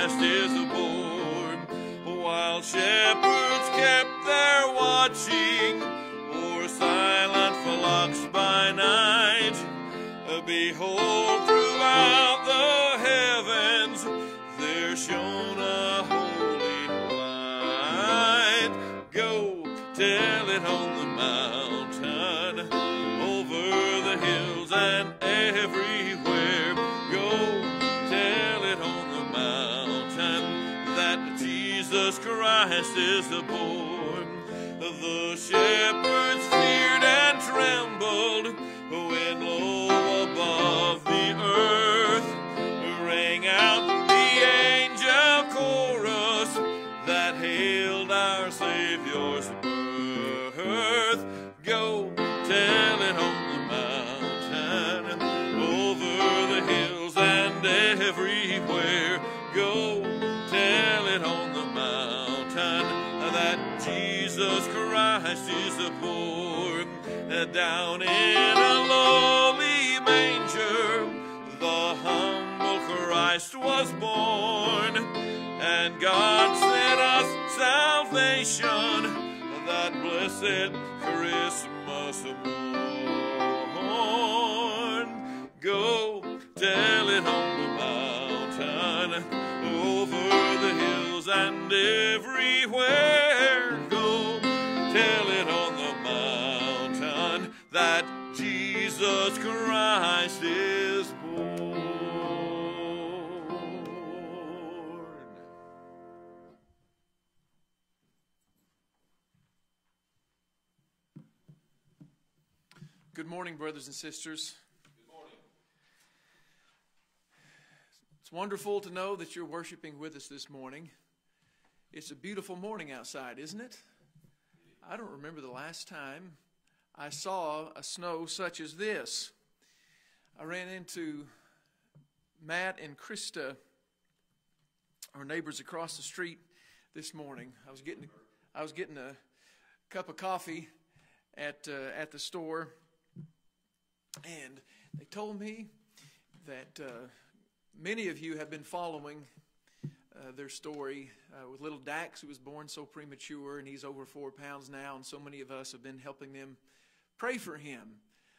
Christ is Christ is born. The shepherds feared and trembled down in a lowly manger. The humble Christ was born, and God sent us salvation. That blessed Christmas morn. Go tell it on the mountain, over the hills and everywhere. Jesus Christ is born. Good morning, brothers and sisters. It's wonderful to know that you're worshiping with us this morning. It's a beautiful morning outside, isn't it? I don't remember the last time I saw a snow such as this. I ran into Matt and Krista, our neighbors across the street, this morning. I was getting, I was getting a cup of coffee at uh, at the store, and they told me that uh, many of you have been following uh, their story uh, with little Dax, who was born so premature, and he's over four pounds now, and so many of us have been helping them pray for him.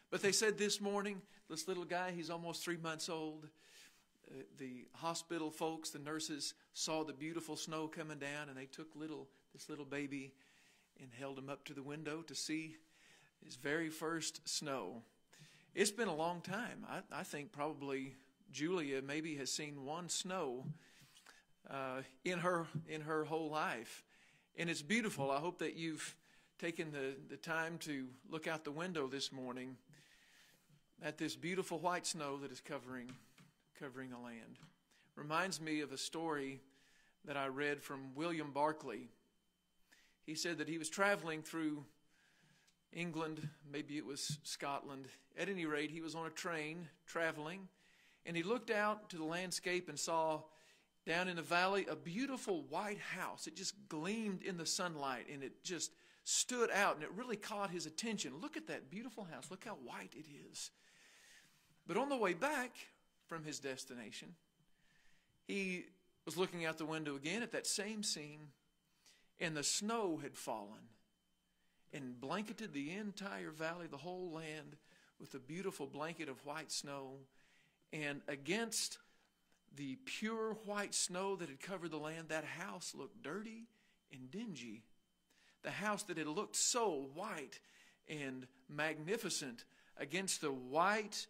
But they said this morning, this little guy, he's almost three months old. Uh, the hospital folks, the nurses, saw the beautiful snow coming down, and they took little this little baby and held him up to the window to see his very first snow. It's been a long time. I, I think probably Julia maybe has seen one snow uh, in her in her whole life, and it's beautiful. I hope that you've taken the, the time to look out the window this morning at this beautiful white snow that is covering covering the land. Reminds me of a story that I read from William Barclay. He said that he was traveling through England, maybe it was Scotland. At any rate, he was on a train traveling, and he looked out to the landscape and saw down in the valley a beautiful white house. It just gleamed in the sunlight and it just stood out and it really caught his attention. Look at that beautiful house. Look how white it is. But on the way back from his destination, he was looking out the window again at that same scene, and the snow had fallen and blanketed the entire valley, the whole land, with a beautiful blanket of white snow. And against the pure white snow that had covered the land, that house looked dirty and dingy. The house that had looked so white and magnificent against the white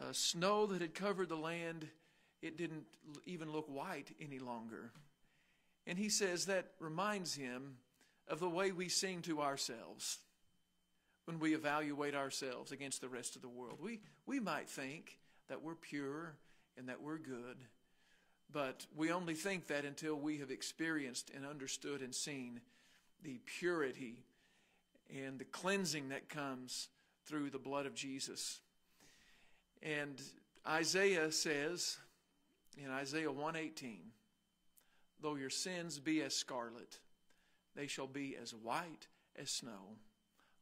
uh, snow that had covered the land, it didn't even look white any longer. And he says that reminds him of the way we sing to ourselves when we evaluate ourselves against the rest of the world. We, we might think that we're pure and that we're good, but we only think that until we have experienced and understood and seen the purity and the cleansing that comes through the blood of Jesus. And Isaiah says in Isaiah 118, though your sins be as scarlet, they shall be as white as snow.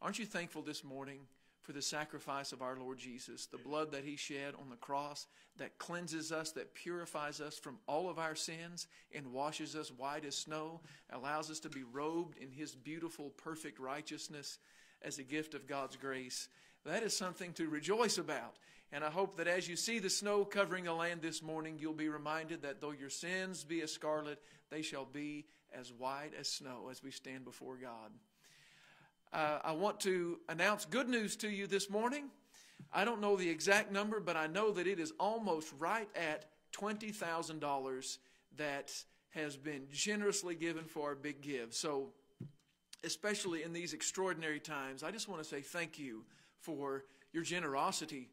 Aren't you thankful this morning for the sacrifice of our Lord Jesus, the blood that he shed on the cross that cleanses us, that purifies us from all of our sins and washes us white as snow, allows us to be robed in his beautiful, perfect righteousness as a gift of God's grace. That is something to rejoice about. And I hope that as you see the snow covering the land this morning, you'll be reminded that though your sins be as scarlet, they shall be as white as snow as we stand before God. Uh, I want to announce good news to you this morning. I don't know the exact number, but I know that it is almost right at $20,000 that has been generously given for our big give. So, especially in these extraordinary times, I just want to say thank you for your generosity.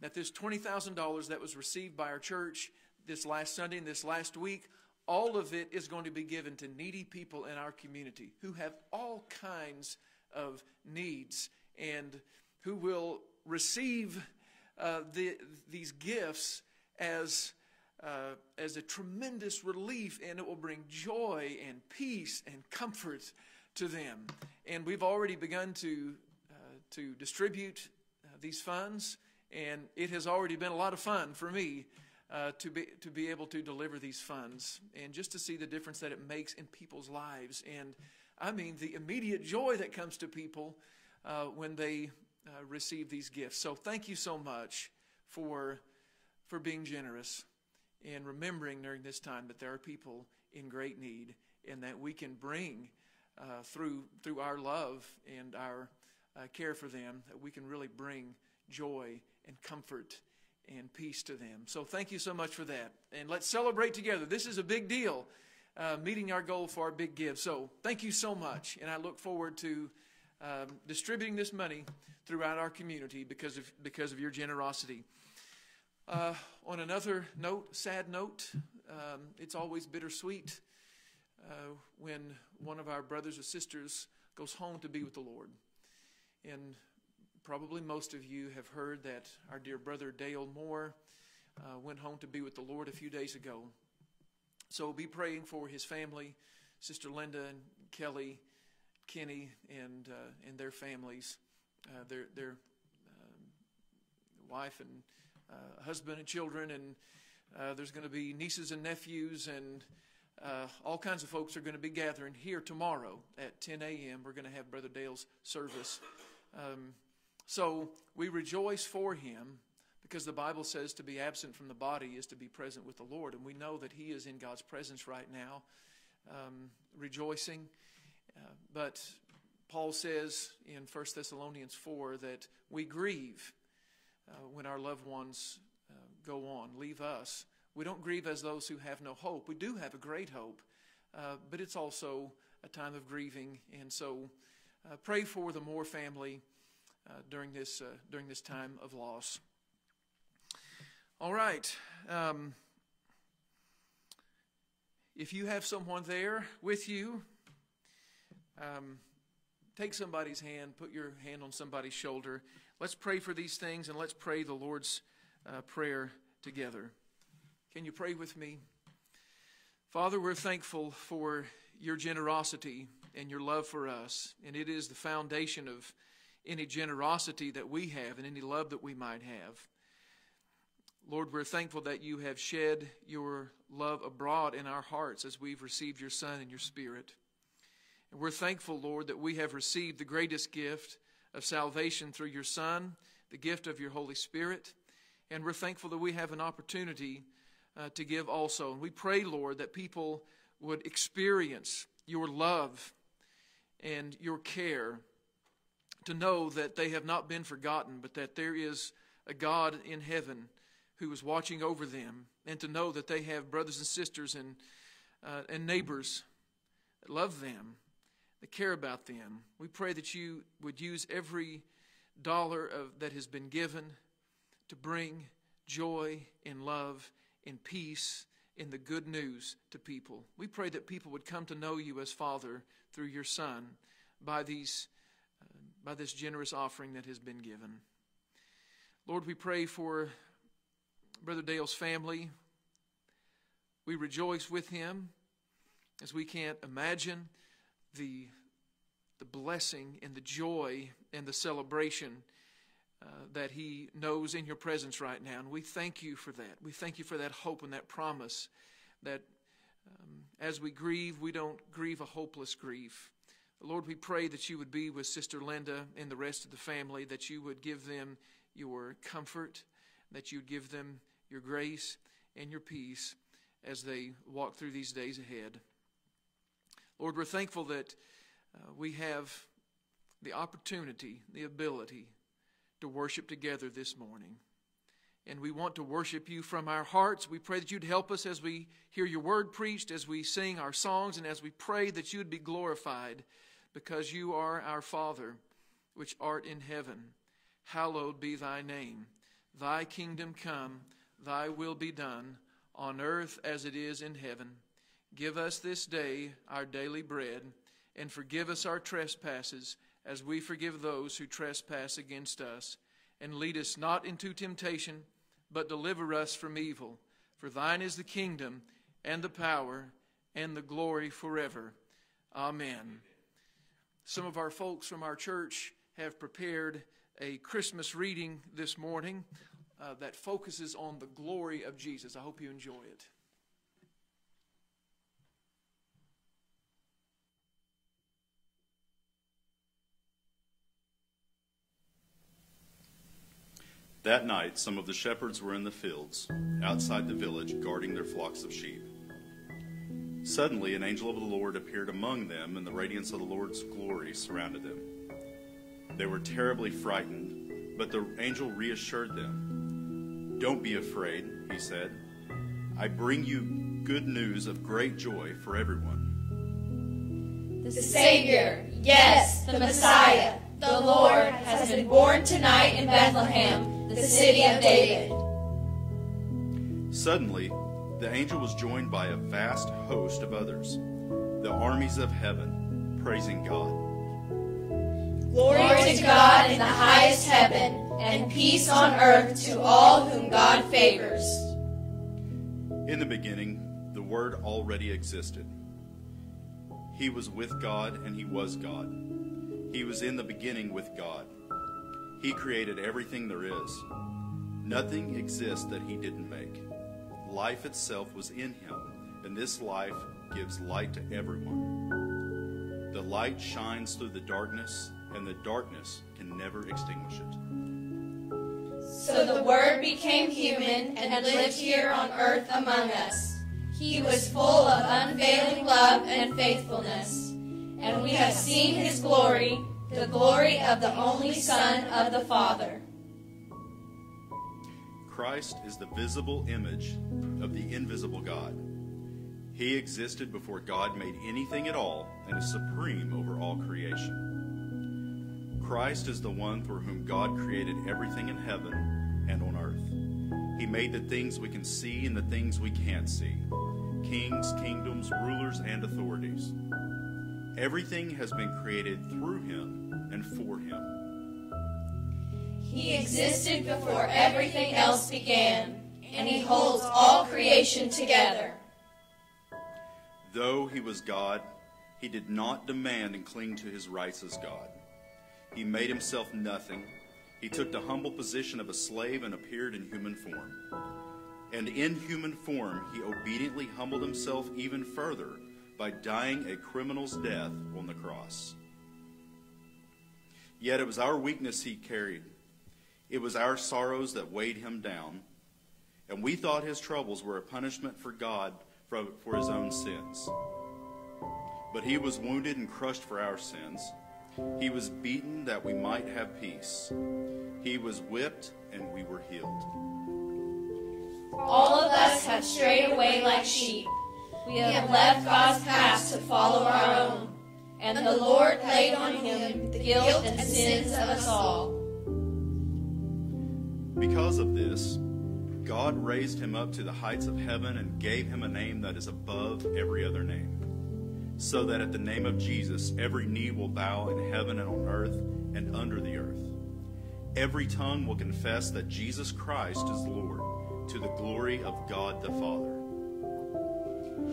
That this $20,000 that was received by our church this last Sunday and this last week, all of it is going to be given to needy people in our community who have all kinds of needs and who will receive uh, the, these gifts as, uh, as a tremendous relief, and it will bring joy and peace and comfort to them. And we've already begun to, uh, to distribute uh, these funds, and it has already been a lot of fun for me. Uh, to be to be able to deliver these funds and just to see the difference that it makes in people's lives and I mean the immediate joy that comes to people uh, when they uh, receive these gifts. So thank you so much for, for being generous and remembering during this time that there are people in great need and that we can bring uh, through, through our love and our uh, care for them, that we can really bring joy and comfort and peace to them. So thank you so much for that. And let's celebrate together. This is a big deal uh, meeting our goal for our big give. So thank you so much, and I look forward to um, distributing this money throughout our community because of because of your generosity. Uh, on another note, sad note, um, it's always bittersweet uh, when one of our brothers or sisters goes home to be with the Lord. And probably most of you have heard that our dear brother Dale Moore uh, went home to be with the Lord a few days ago. So be praying for his family, Sister Linda and Kelly, Kenny, and uh, and their families, uh, their their um, wife and uh, husband and children, and uh, there's going to be nieces and nephews and. Uh, all kinds of folks are going to be gathering here tomorrow at 10 a.m. We're going to have Brother Dale's service. Um, so we rejoice for him because the Bible says to be absent from the body is to be present with the Lord. And we know that He is in God's presence right now, um, rejoicing. Uh, but Paul says in 1 Thessalonians 4 that we grieve uh, when our loved ones uh, go on, leave us. We don't grieve as those who have no hope. We do have a great hope, uh, but it's also a time of grieving. And so uh, pray for the Moore family uh, during, this, during this time of loss. All right. Um, if you have someone there with you, um, take somebody's hand, put your hand on somebody's shoulder. Let's pray for these things and let's pray the Lord's uh, Prayer together. Can you pray with me? Father, we're thankful for your generosity and your love for us, and it is the foundation of any generosity that we have and any love that we might have. Lord, we're thankful that you have shed your love abroad in our hearts as we've received your Son and your Spirit. And we're thankful, Lord, that we have received the greatest gift of salvation through your Son, the gift of your Holy Spirit. And we're thankful that we have an opportunity uh, to give also. And we pray, Lord, that people would experience your love and your care, to know that they have not been forgotten, but that there is a God in heaven who is watching over them, and to know that they have brothers and sisters and, uh, and neighbors that love them, that care about them. We pray that you would use every dollar of, that has been given to bring joy and love and peace in the good news to people. We pray that people would come to know you as Father through your Son by these uh, by this generous offering that has been given. Lord, we pray for Brother Dale's family. We rejoice with him as we can't imagine the, the blessing and the joy and the celebration uh, that He knows in your presence right now. And we thank you for that. We thank you for that hope and that promise that um, as we grieve, we don't grieve a hopeless grief. Lord, we pray that you would be with Sister Linda and the rest of the family, that you would give them your comfort, that you'd give them your grace and your peace as they walk through these days ahead. Lord, we're thankful that uh, we have the opportunity, the ability to worship together this morning. And we want to worship you from our hearts. We pray that you'd help us as we hear your word preached, as we sing our songs, and as we pray that you'd be glorified because you are our Father, which art in heaven. Hallowed be thy name. Thy kingdom come, thy will be done, on earth as it is in heaven. Give us this day our daily bread, and forgive us our trespasses, as we forgive those who trespass against us. And lead us not into temptation, but deliver us from evil. For thine is the kingdom, and the power, and the glory forever. Amen. Some of our folks from our church have prepared a Christmas reading this morning uh, that focuses on the glory of Jesus. I hope you enjoy it. That night, some of the shepherds were in the fields, outside the village, guarding their flocks of sheep. Suddenly, an angel of the Lord appeared among them, and the radiance of the Lord's glory surrounded them. They were terribly frightened, but the angel reassured them. Don't be afraid, he said. I bring you good news of great joy for everyone. The Savior, yes, the Messiah, the Lord, has been born tonight in Bethlehem, the city of David. Suddenly, the angel was joined by a vast host of others, the armies of heaven, praising God. Glory to God in the highest heaven, and peace on earth to all whom God favors. In the beginning, the Word already existed. He was with God, and He was God. He was in the beginning with God. He created everything there is. Nothing exists that He didn't make. Life itself was in him, and this life gives light to everyone. The light shines through the darkness, and the darkness can never extinguish it. So the Word became human and lived here on earth among us. He was full of unfailing love and faithfulness, and we have seen his glory, the glory of the only Son of the Father. Christ is the visible image of the invisible God. He existed before God made anything at all and is supreme over all creation. Christ is the one through whom God created everything in heaven. He made the things we can see and the things we can't see kings, kingdoms, rulers, and authorities. Everything has been created through him and for him. He existed before everything else began, and he holds all creation together. Though he was God, he did not demand and cling to his rights as God. He made himself nothing. He took the humble position of a slave and appeared in human form. And in human form, he obediently humbled himself even further by dying a criminal's death on the cross. Yet it was our weakness he carried it was our sorrows that weighed him down, and we thought his troubles were a punishment for God for, for his own sins. But he was wounded and crushed for our sins. He was beaten that we might have peace. He was whipped and we were healed. All of us have strayed away like sheep. We have left God's path to follow our own, and the Lord laid on him the guilt and sins of us all. Because of this, God raised him up to the heights of heaven and gave him a name that is above every other name, so that at the name of Jesus every knee will bow in heaven and on earth and under the earth. Every tongue will confess that Jesus Christ is Lord, to the glory of God the Father.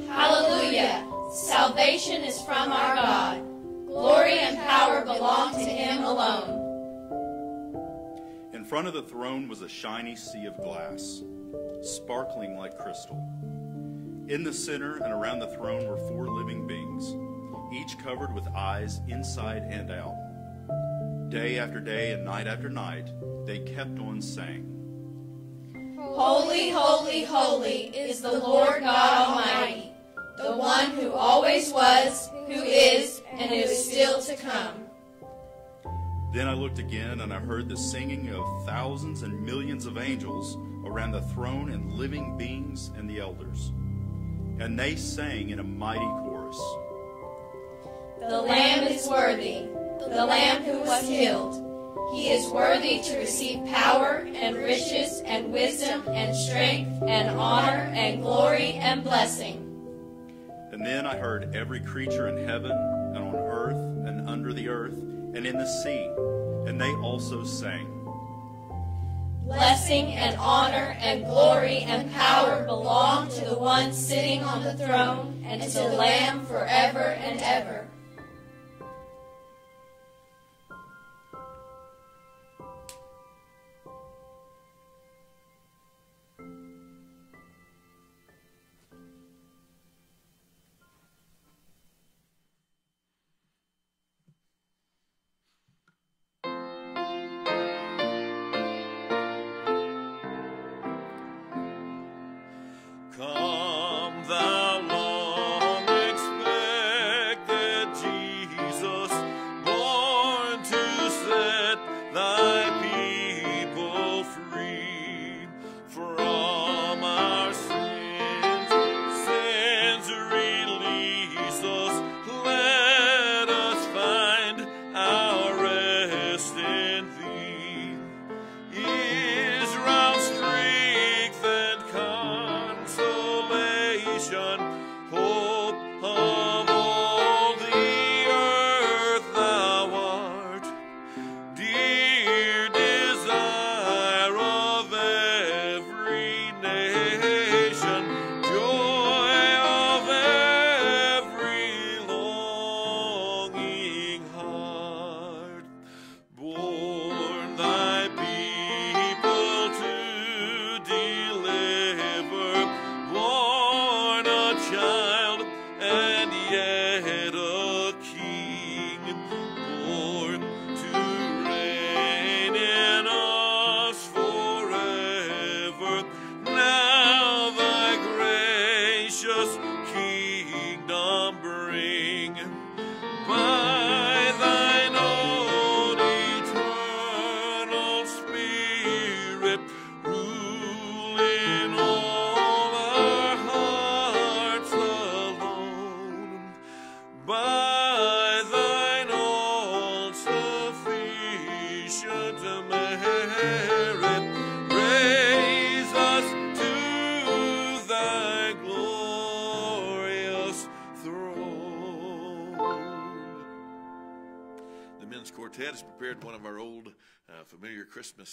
Hallelujah! Salvation is from our God. Glory and power belong to him alone. In front of the throne was a shiny sea of glass, sparkling like crystal. In the center and around the throne were four living beings, each covered with eyes inside and out. Day after day and night after night, they kept on saying, Holy, holy, holy is the Lord God Almighty, the one who always was, who is, and who is still to come. Then I looked again and I heard the singing of thousands and millions of angels around the throne and living beings and the elders. And they sang in a mighty chorus The Lamb is worthy, the Lamb who was killed. He is worthy to receive power and riches and wisdom and strength and honor and glory and blessing. And then I heard every creature in heaven and on earth and under the earth and in the sea, and they also sang. Blessing and honor and glory and power belong to the one sitting on the throne and to the Lamb forever and ever. Consolation,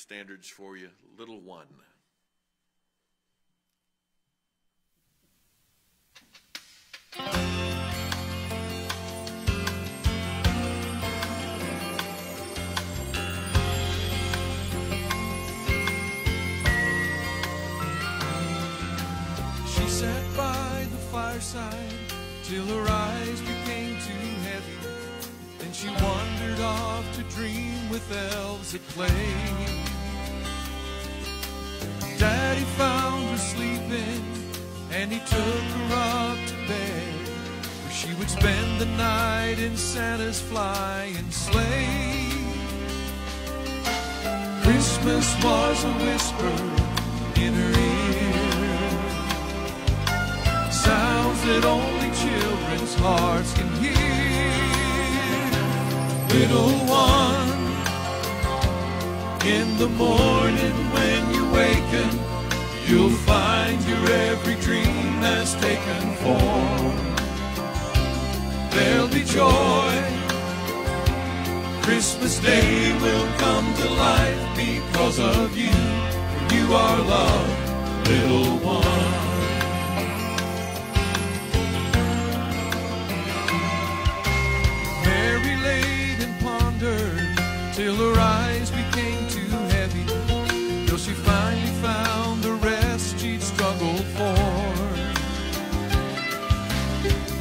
standards for you, Little One. In her ear sounds that only children's hearts can hear. Little one, in the morning when you waken, you'll find your every dream has taken form. There'll be joy. Christmas Day will come to life because of you you our love, little one. Mary laid and pondered till her eyes became too heavy, till she finally found the rest she'd struggled for.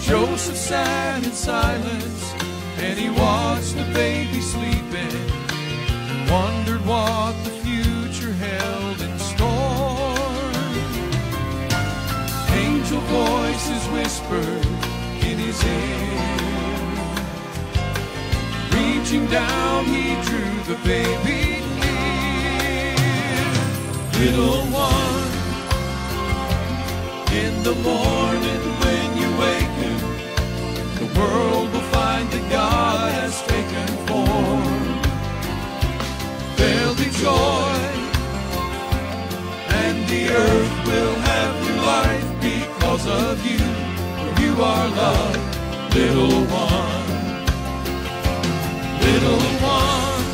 Joseph sat in silence and he watched the baby sleeping, and wondered what the whispered in his ear. Reaching down, he drew the baby near. Little one, in the morning when you waken, the world will find that God has taken form. There'll be joy, and the earth will have new life because of you, for you are loved, little one. Little one,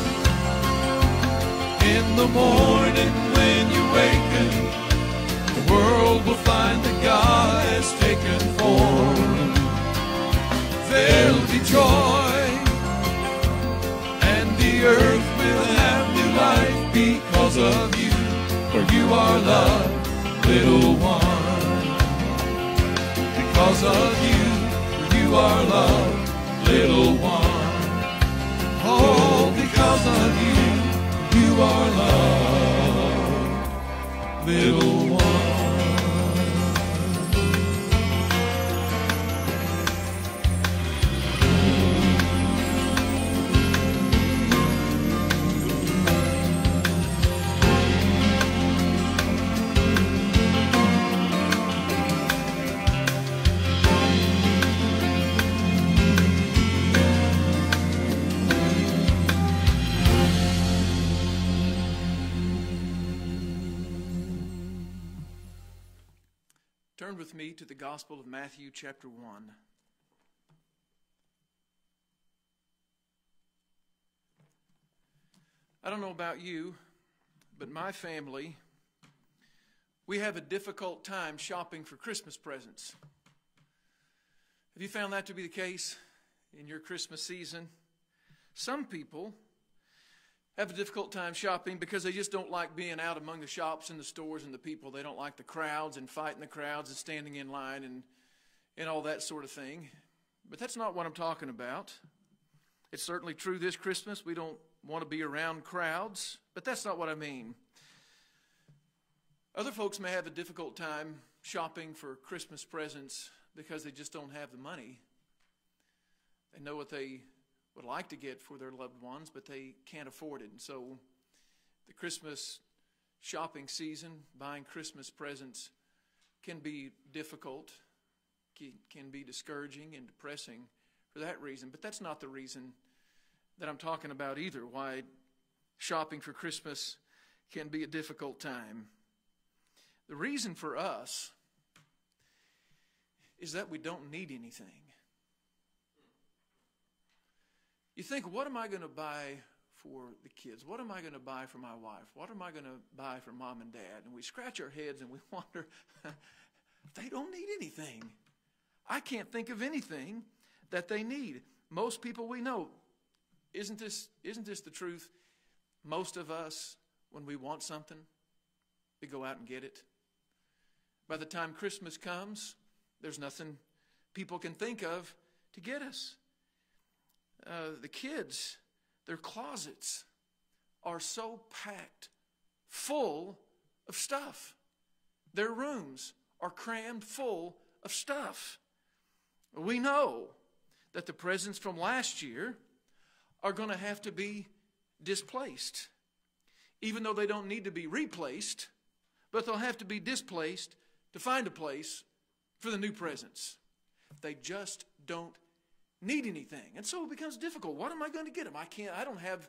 in the morning when you waken, the world will find that God has taken form. There'll be joy, and the earth will have new life because of you, for you are loved, little one. Because of you, you are loved, little one. Oh, because of you, you are loved, little Gospel of Matthew, chapter 1. I don't know about you, but my family, we have a difficult time shopping for Christmas presents. Have you found that to be the case in your Christmas season? Some people have a difficult time shopping because they just don't like being out among the shops and the stores and the people. They don't like the crowds and fighting the crowds and standing in line and, and all that sort of thing. But that's not what I'm talking about. It's certainly true this Christmas. We don't want to be around crowds, but that's not what I mean. Other folks may have a difficult time shopping for Christmas presents because they just don't have the money. They know what they would like to get for their loved ones, but they can't afford it. And so the Christmas shopping season, buying Christmas presents, can be difficult, can be discouraging and depressing for that reason. But that's not the reason that I'm talking about either, why shopping for Christmas can be a difficult time. The reason for us is that we don't need anything. You think, what am I going to buy for the kids? What am I going to buy for my wife? What am I going to buy for mom and dad? And we scratch our heads and we wonder, they don't need anything. I can't think of anything that they need. Most people we know, isn't this, isn't this the truth? Most of us, when we want something, we go out and get it. By the time Christmas comes, there's nothing people can think of to get us. Uh, the kids, their closets are so packed full of stuff. Their rooms are crammed full of stuff. We know that the presents from last year are going to have to be displaced, even though they don't need to be replaced, but they'll have to be displaced to find a place for the new presents. They just don't need anything. And so it becomes difficult. What am I going to get them? I can't, I don't have,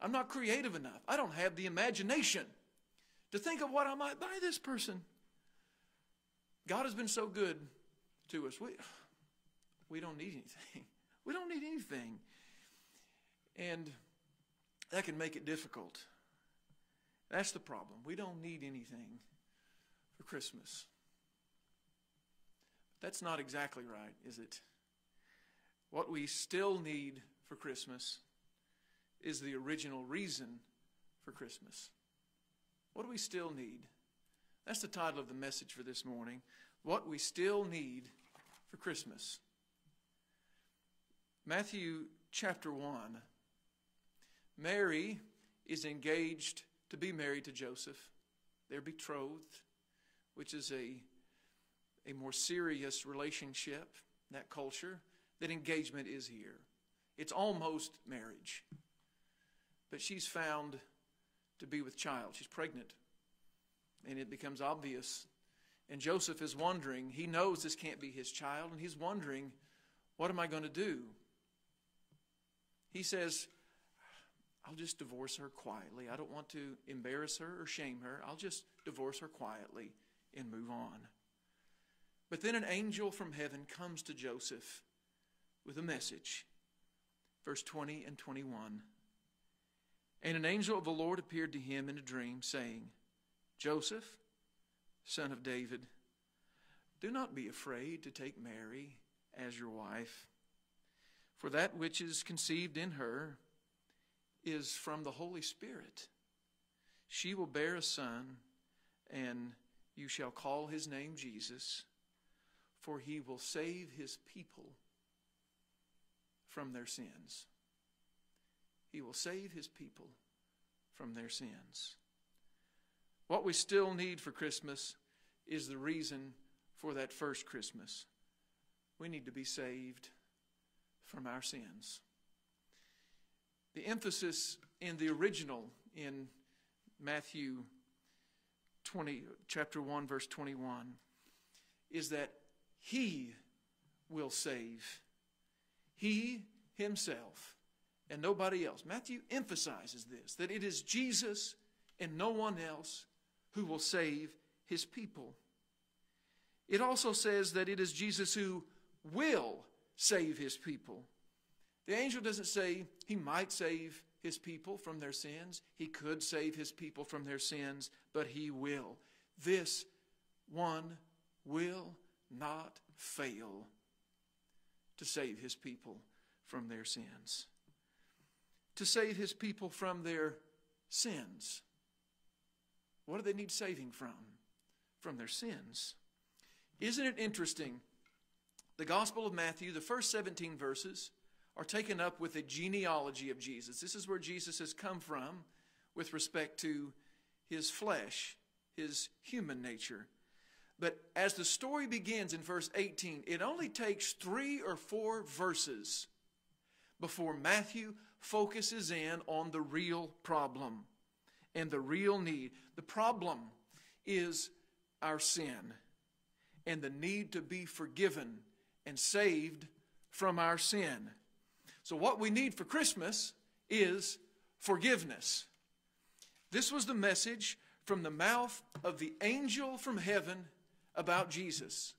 I'm not creative enough. I don't have the imagination to think of what I might buy this person. God has been so good to us. We, we don't need anything. We don't need anything. And that can make it difficult. That's the problem. We don't need anything for Christmas. That's not exactly right, is it? What we still need for Christmas is the original reason for Christmas. What do we still need? That's the title of the message for this morning. What we still need for Christmas. Matthew chapter 1. Mary is engaged to be married to Joseph. They're betrothed, which is a, a more serious relationship in that culture. That engagement is here. It's almost marriage. But she's found to be with child. She's pregnant. And it becomes obvious. And Joseph is wondering, he knows this can't be his child, and he's wondering, what am I going to do? He says, I'll just divorce her quietly. I don't want to embarrass her or shame her. I'll just divorce her quietly and move on. But then an angel from heaven comes to Joseph with a message. Verse 20 and 21. And an angel of the Lord appeared to him in a dream, saying, Joseph, son of David, do not be afraid to take Mary as your wife, for that which is conceived in her is from the Holy Spirit. She will bear a son, and you shall call his name Jesus, for he will save his people from their sins. He will save his people from their sins. What we still need for Christmas is the reason for that first Christmas. We need to be saved from our sins. The emphasis in the original in Matthew 20 chapter 1 verse 21 is that he will save he himself and nobody else. Matthew emphasizes this that it is Jesus and no one else who will save his people. It also says that it is Jesus who will save his people. The angel doesn't say he might save his people from their sins. He could save his people from their sins, but he will. This one will not fail to save his people from their sins. To save his people from their sins. What do they need saving from? From their sins. Isn't it interesting? The Gospel of Matthew, the first 17 verses, are taken up with the genealogy of Jesus. This is where Jesus has come from with respect to his flesh, his human nature. But as the story begins in verse 18, it only takes three or four verses before Matthew focuses in on the real problem and the real need. The problem is our sin and the need to be forgiven and saved from our sin. So, what we need for Christmas is forgiveness. This was the message from the mouth of the angel from heaven about Jesus.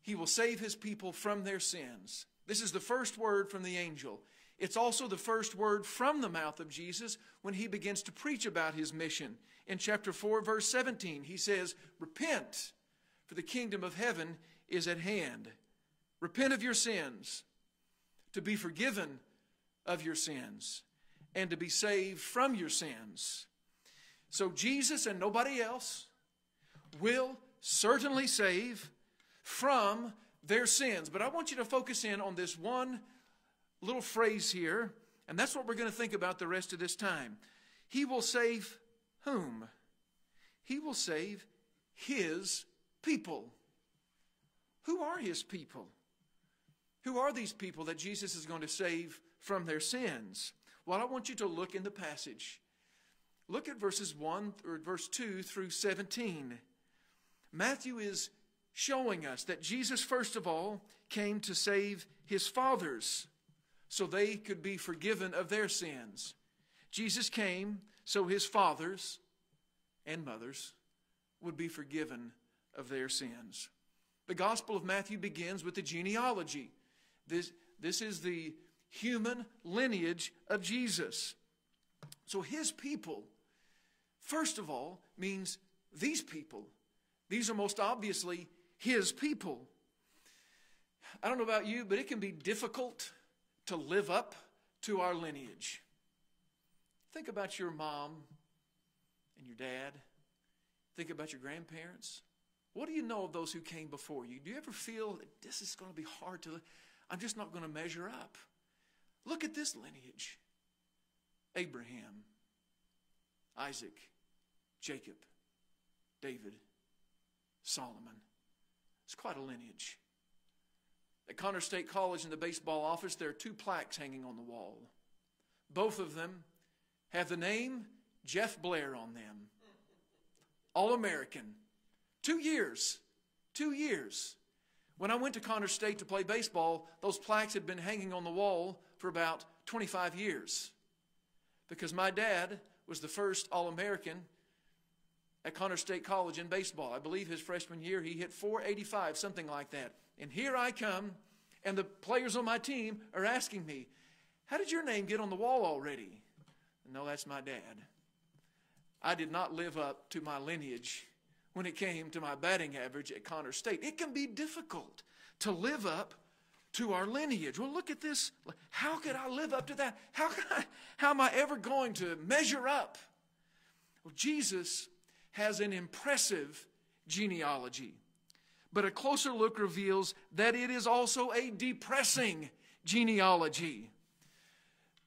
He will save his people from their sins. This is the first word from the angel. It's also the first word from the mouth of Jesus when he begins to preach about his mission. In chapter 4, verse 17, he says, Repent, for the kingdom of heaven is at hand. Repent of your sins, to be forgiven of your sins, and to be saved from your sins. So Jesus and nobody else will certainly save from their sins. But I want you to focus in on this one little phrase here, and that's what we're going to think about the rest of this time. He will save whom? He will save his people. Who are his people? Who are these people that Jesus is going to save from their sins? Well, I want you to look in the passage. Look at verses 1 or verse 2 through 17. Matthew is showing us that Jesus, first of all, came to save his fathers so they could be forgiven of their sins. Jesus came so his fathers and mothers would be forgiven of their sins. The Gospel of Matthew begins with the genealogy. This, this is the human lineage of Jesus. So his people, first of all, means these people these are most obviously his people. I don't know about you, but it can be difficult to live up to our lineage. Think about your mom and your dad. Think about your grandparents. What do you know of those who came before you? Do you ever feel that this is going to be hard to, I'm just not going to measure up? Look at this lineage Abraham, Isaac, Jacob, David, Solomon. It's quite a lineage. At Connor State College in the baseball office, there are two plaques hanging on the wall. Both of them have the name Jeff Blair on them. All American. Two years. Two years. When I went to Connor State to play baseball, those plaques had been hanging on the wall for about 25 years. Because my dad was the first All American at Connor State College in baseball. I believe his freshman year he hit 485, something like that. And here I come, and the players on my team are asking me, How did your name get on the wall already? No, that's my dad. I did not live up to my lineage when it came to my batting average at Connor State. It can be difficult to live up to our lineage. Well, look at this. How could I live up to that? How, I, how am I ever going to measure up? Well, Jesus has an impressive genealogy, but a closer look reveals that it is also a depressing genealogy.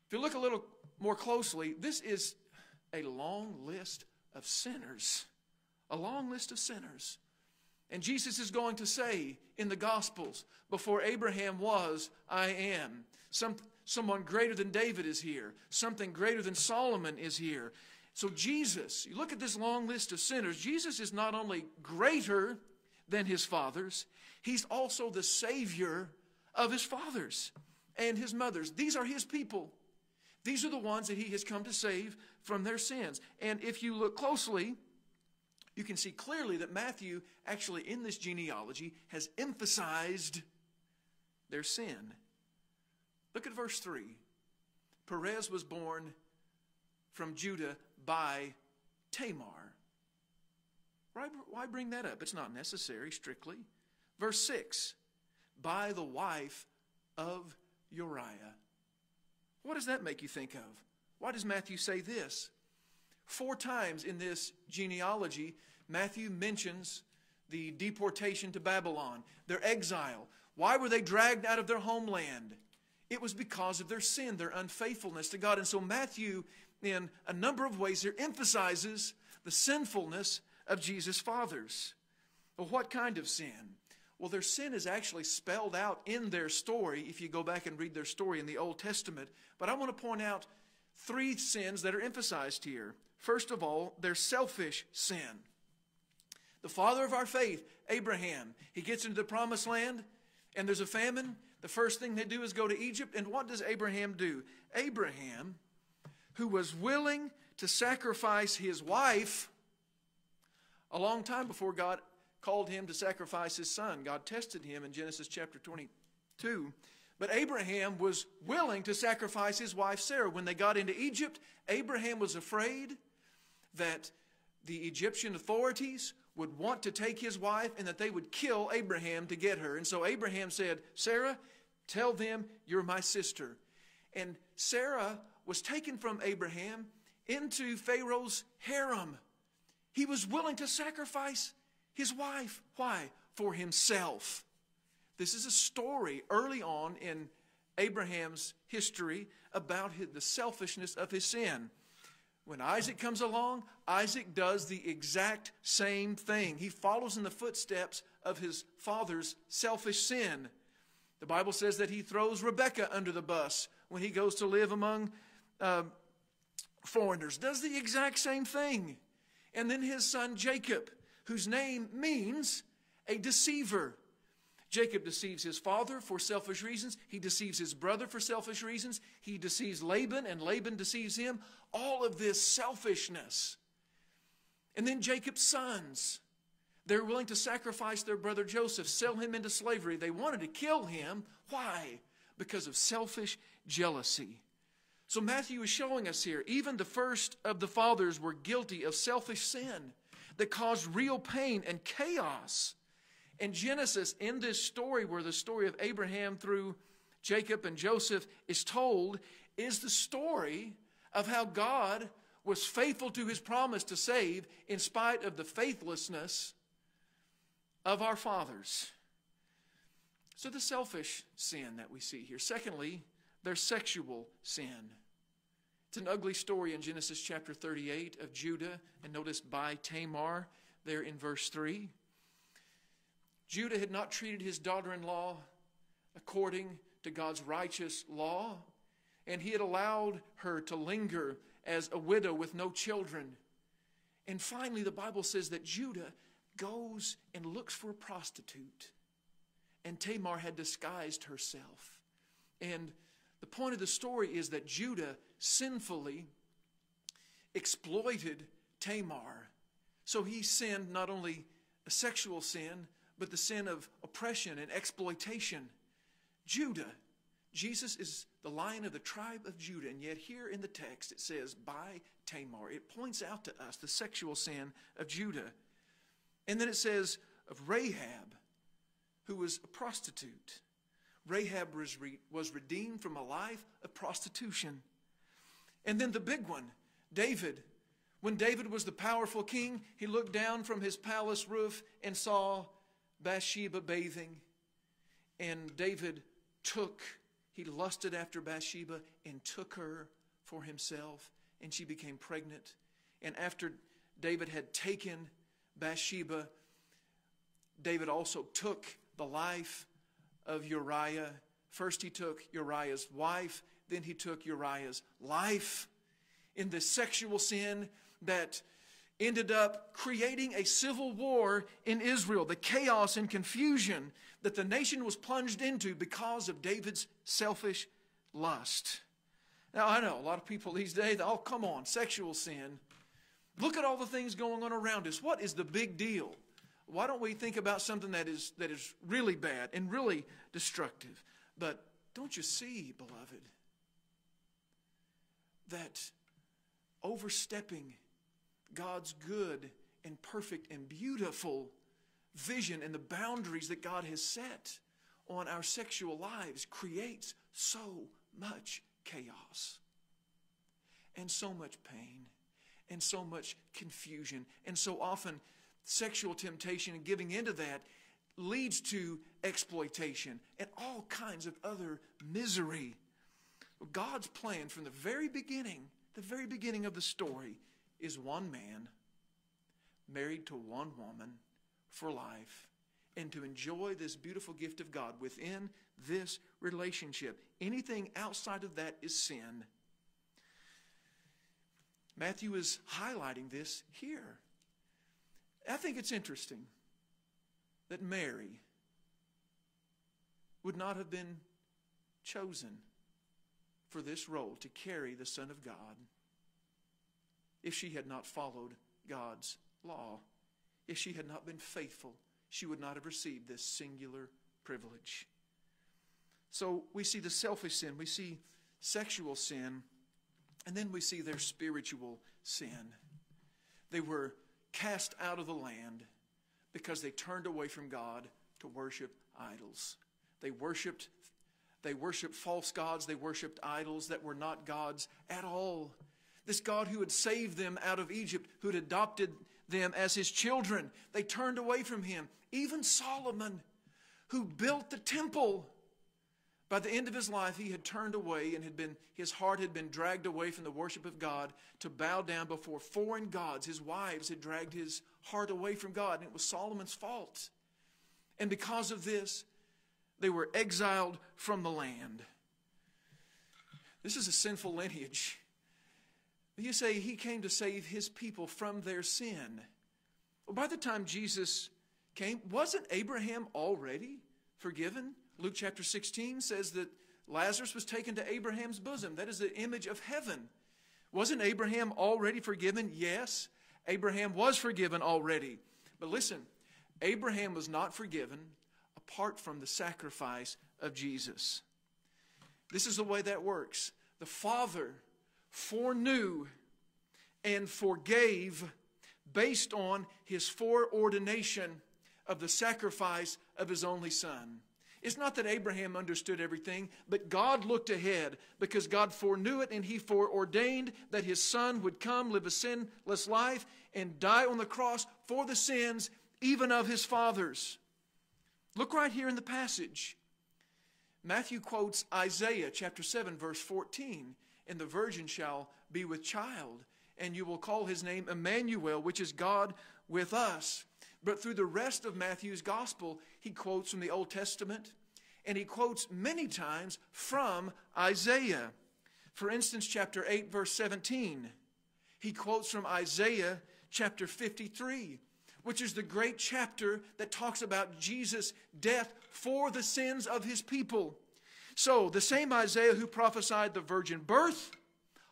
If you look a little more closely, this is a long list of sinners. A long list of sinners. And Jesus is going to say in the Gospels, before Abraham was, I am. Some, someone greater than David is here. Something greater than Solomon is here. So, Jesus, you look at this long list of sinners, Jesus is not only greater than his fathers, he's also the Savior of his fathers and his mothers. These are his people. These are the ones that he has come to save from their sins. And if you look closely, you can see clearly that Matthew, actually in this genealogy, has emphasized their sin. Look at verse 3. Perez was born from Judah by Tamar. Why, why bring that up? It's not necessary strictly. Verse 6 by the wife of Uriah. What does that make you think of? Why does Matthew say this? Four times in this genealogy, Matthew mentions the deportation to Babylon, their exile. Why were they dragged out of their homeland? It was because of their sin, their unfaithfulness to God. And so Matthew, in a number of ways, here emphasizes the sinfulness of Jesus' fathers. Well, what kind of sin? Well, their sin is actually spelled out in their story if you go back and read their story in the Old Testament. But I want to point out three sins that are emphasized here. First of all, their selfish sin. The father of our faith, Abraham, he gets into the promised land and there's a famine. The first thing they do is go to Egypt. And what does Abraham do? Abraham, who was willing to sacrifice his wife a long time before God called him to sacrifice his son. God tested him in Genesis chapter 22. But Abraham was willing to sacrifice his wife Sarah. When they got into Egypt, Abraham was afraid that the Egyptian authorities would want to take his wife and that they would kill Abraham to get her. And so Abraham said, Sarah, tell them you're my sister. And Sarah was taken from Abraham into Pharaoh's harem. He was willing to sacrifice his wife. Why? For himself. This is a story early on in Abraham's history about the selfishness of his sin. When Isaac comes along, Isaac does the exact same thing. He follows in the footsteps of his father's selfish sin. The Bible says that he throws Rebekah under the bus when he goes to live among uh, foreigners, does the exact same thing. And then his son Jacob whose name means a deceiver. Jacob deceives his father for selfish reasons. He deceives his brother for selfish reasons. He deceives Laban, and Laban deceives him. All of this selfishness. And then Jacob's sons. They're willing to sacrifice their brother Joseph, sell him into slavery. They wanted to kill him. Why? Because of selfish jealousy. So Matthew is showing us here, even the first of the fathers were guilty of selfish sin that caused real pain and chaos. And Genesis, in this story, where the story of Abraham through Jacob and Joseph is told, is the story of how God was faithful to his promise to save in spite of the faithlessness of our fathers. So, the selfish sin that we see here. Secondly, their sexual sin. It's an ugly story in Genesis chapter 38 of Judah, and notice by Tamar there in verse 3. Judah had not treated his daughter in law according to God's righteous law, and he had allowed her to linger as a widow with no children. And finally, the Bible says that Judah goes and looks for a prostitute, and Tamar had disguised herself. And the point of the story is that Judah sinfully exploited Tamar. So he sinned not only a sexual sin, but the sin of oppression and exploitation. Judah, Jesus is the lion of the tribe of Judah, and yet here in the text it says, by Tamar. It points out to us the sexual sin of Judah. And then it says of Rahab, who was a prostitute. Rahab was, re- was redeemed from a life of prostitution. And then the big one, David. When David was the powerful king, he looked down from his palace roof and saw Bathsheba bathing. And David took, he lusted after Bathsheba and took her for himself. And she became pregnant. And after David had taken Bathsheba, David also took the life of Uriah. First, he took Uriah's wife, then, he took Uriah's life in the sexual sin that ended up creating a civil war in Israel, the chaos and confusion that the nation was plunged into because of David's selfish lust. Now, I know a lot of people these days, oh, come on, sexual sin. Look at all the things going on around us. What is the big deal? Why don't we think about something that is, that is really bad and really destructive? But don't you see, beloved, that overstepping God's good and perfect and beautiful vision and the boundaries that God has set on our sexual lives creates so much chaos and so much pain and so much confusion. And so often, sexual temptation and giving into that leads to exploitation and all kinds of other misery. God's plan from the very beginning, the very beginning of the story, is one man married to one woman for life and to enjoy this beautiful gift of God within this relationship. Anything outside of that is sin. Matthew is highlighting this here. I think it's interesting that Mary would not have been chosen for this role to carry the Son of God if she had not followed God's law. If she had not been faithful, she would not have received this singular privilege. So we see the selfish sin, we see sexual sin, and then we see their spiritual sin. They were cast out of the land because they turned away from God to worship idols. They worshiped they worshiped false gods, they worshiped idols that were not gods at all. This God who had saved them out of Egypt, who had adopted them as his children, they turned away from him. Even Solomon, who built the temple, by the end of his life, he had turned away and had been, his heart had been dragged away from the worship of God to bow down before foreign gods. His wives had dragged his heart away from God, and it was Solomon's fault. And because of this, they were exiled from the land. This is a sinful lineage. You say he came to save his people from their sin. Well, by the time Jesus came, wasn't Abraham already forgiven? Luke chapter 16 says that Lazarus was taken to Abraham's bosom. That is the image of heaven. Wasn't Abraham already forgiven? Yes, Abraham was forgiven already. But listen, Abraham was not forgiven apart from the sacrifice of Jesus. This is the way that works. The Father foreknew and forgave based on his foreordination of the sacrifice of his only Son. It's not that Abraham understood everything, but God looked ahead because God foreknew it and he foreordained that his son would come, live a sinless life, and die on the cross for the sins even of his fathers. Look right here in the passage. Matthew quotes Isaiah chapter 7, verse 14, and the virgin shall be with child, and you will call his name Emmanuel, which is God with us. But through the rest of Matthew's gospel, he quotes from the Old Testament, and he quotes many times from Isaiah. For instance, chapter 8, verse 17, he quotes from Isaiah chapter 53, which is the great chapter that talks about Jesus' death for the sins of his people. So, the same Isaiah who prophesied the virgin birth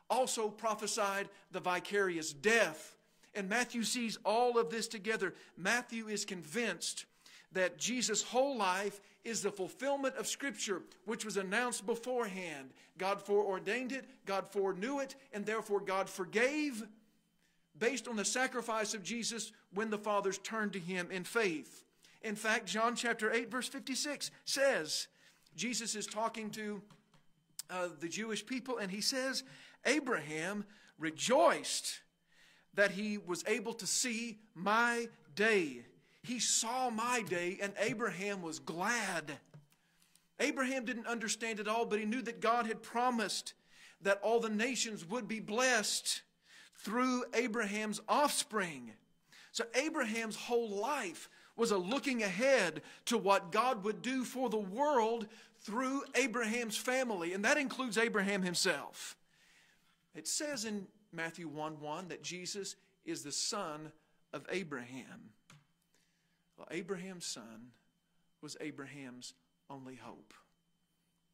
also prophesied the vicarious death. And Matthew sees all of this together. Matthew is convinced that Jesus' whole life is the fulfillment of Scripture, which was announced beforehand. God foreordained it, God foreknew it, and therefore God forgave based on the sacrifice of Jesus when the fathers turned to him in faith. In fact, John chapter 8, verse 56 says, Jesus is talking to uh, the Jewish people, and he says, Abraham rejoiced that he was able to see my day. He saw my day, and Abraham was glad. Abraham didn't understand it all, but he knew that God had promised that all the nations would be blessed through Abraham's offspring. So Abraham's whole life was a looking ahead to what God would do for the world through Abraham's family, and that includes Abraham himself. It says in Matthew 1 1 that Jesus is the son of Abraham. Well, Abraham's son was Abraham's only hope.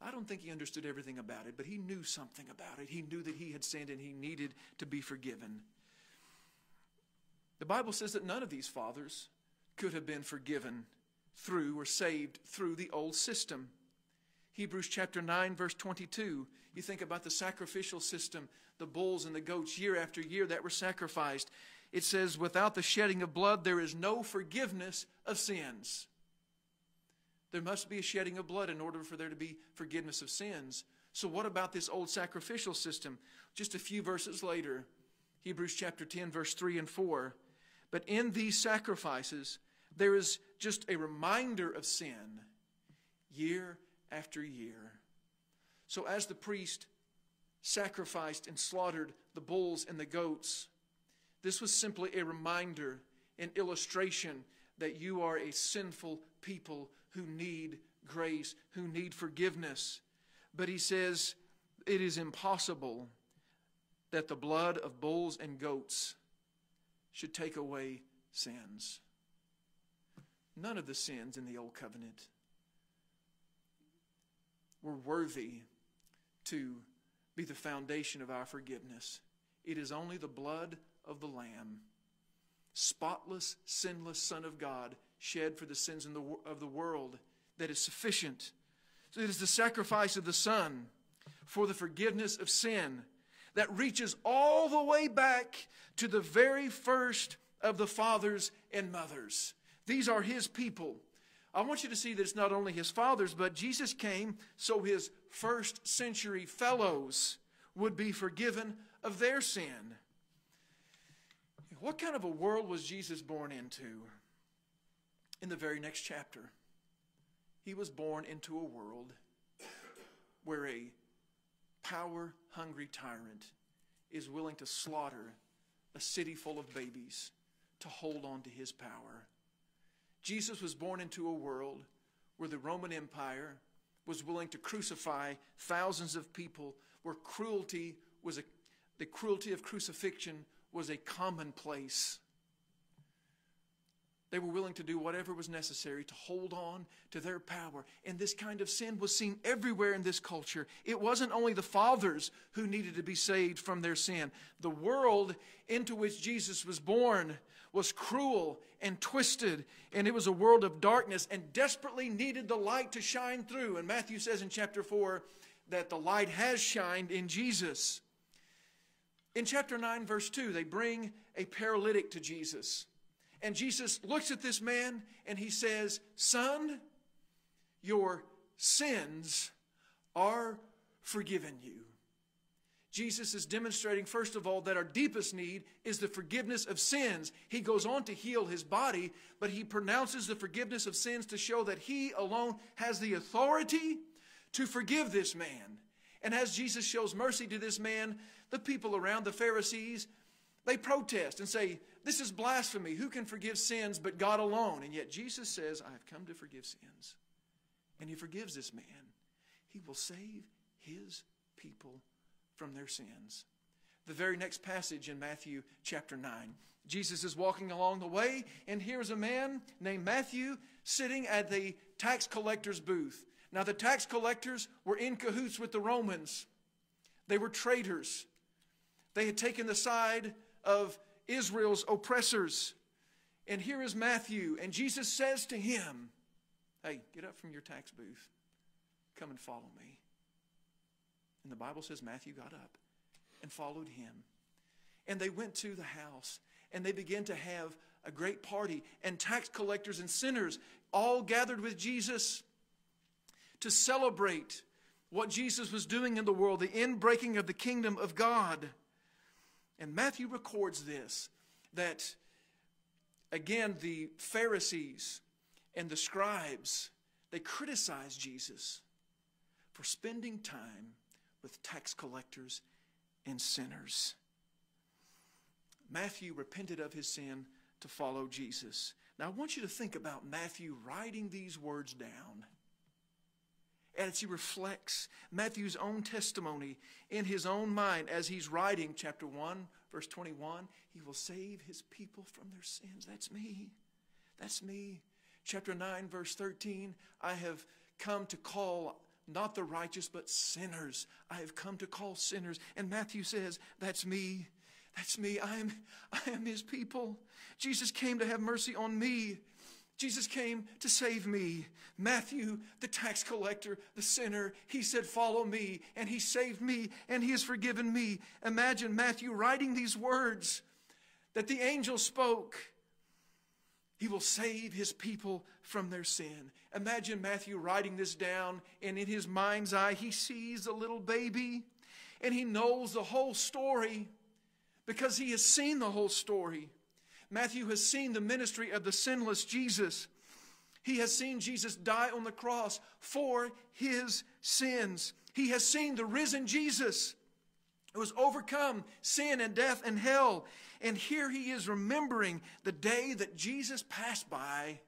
I don't think he understood everything about it, but he knew something about it. He knew that he had sinned and he needed to be forgiven. The Bible says that none of these fathers could have been forgiven through or saved through the old system. Hebrews chapter 9, verse 22. You think about the sacrificial system, the bulls and the goats year after year that were sacrificed. It says, without the shedding of blood, there is no forgiveness of sins. There must be a shedding of blood in order for there to be forgiveness of sins. So, what about this old sacrificial system? Just a few verses later, Hebrews chapter 10, verse 3 and 4. But in these sacrifices, there is just a reminder of sin year after year. So, as the priest sacrificed and slaughtered the bulls and the goats, this was simply a reminder, an illustration that you are a sinful people who need grace, who need forgiveness. But he says it is impossible that the blood of bulls and goats should take away sins. None of the sins in the Old Covenant were worthy to be the foundation of our forgiveness. It is only the blood of the Lamb, spotless, sinless Son of God, shed for the sins the, of the world that is sufficient. So it is the sacrifice of the Son for the forgiveness of sin that reaches all the way back to the very first of the fathers and mothers. These are his people. I want you to see that it's not only his fathers, but Jesus came so his first century fellows would be forgiven of their sin. What kind of a world was Jesus born into? In the very next chapter. He was born into a world where a power hungry tyrant is willing to slaughter a city full of babies to hold on to his power. Jesus was born into a world where the Roman Empire was willing to crucify thousands of people, where cruelty was a, the cruelty of crucifixion was a commonplace. They were willing to do whatever was necessary to hold on to their power. And this kind of sin was seen everywhere in this culture. It wasn't only the fathers who needed to be saved from their sin. The world into which Jesus was born was cruel and twisted, and it was a world of darkness and desperately needed the light to shine through. And Matthew says in chapter 4 that the light has shined in Jesus. In chapter 9, verse 2, they bring a paralytic to Jesus. And Jesus looks at this man and he says, Son, your sins are forgiven you. Jesus is demonstrating, first of all, that our deepest need is the forgiveness of sins. He goes on to heal his body, but he pronounces the forgiveness of sins to show that he alone has the authority to forgive this man. And as Jesus shows mercy to this man, the people around, the Pharisees, they protest and say, This is blasphemy. Who can forgive sins but God alone? And yet Jesus says, I have come to forgive sins. And he forgives this man. He will save his people from their sins. The very next passage in Matthew chapter 9. Jesus is walking along the way, and here's a man named Matthew sitting at the tax collector's booth. Now, the tax collectors were in cahoots with the Romans, they were traitors. They had taken the side of Israel's oppressors. And here is Matthew, and Jesus says to him, Hey, get up from your tax booth. Come and follow me. And the Bible says Matthew got up and followed him. And they went to the house and they began to have a great party. And tax collectors and sinners all gathered with Jesus to celebrate what Jesus was doing in the world, the inbreaking of the kingdom of God. And Matthew records this that, again, the Pharisees and the scribes, they criticized Jesus for spending time with tax collectors and sinners. Matthew repented of his sin to follow Jesus. Now, I want you to think about Matthew writing these words down as he reflects Matthew's own testimony in his own mind as he's writing chapter 1, verse 21. He will save his people from their sins. That's me. That's me. Chapter 9, verse 13. I have come to call not the righteous, but sinners. I have come to call sinners. And Matthew says, That's me. That's me. I am, I am his people. Jesus came to have mercy on me. Jesus came to save me. Matthew, the tax collector, the sinner, he said, Follow me. And he saved me and he has forgiven me. Imagine Matthew writing these words that the angel spoke. He will save his people from their sin. Imagine Matthew writing this down, and in his mind's eye, he sees a little baby and he knows the whole story because he has seen the whole story. Matthew has seen the ministry of the sinless Jesus. He has seen Jesus die on the cross for his sins. He has seen the risen Jesus who has overcome sin and death and hell. And here he is remembering the day that Jesus passed by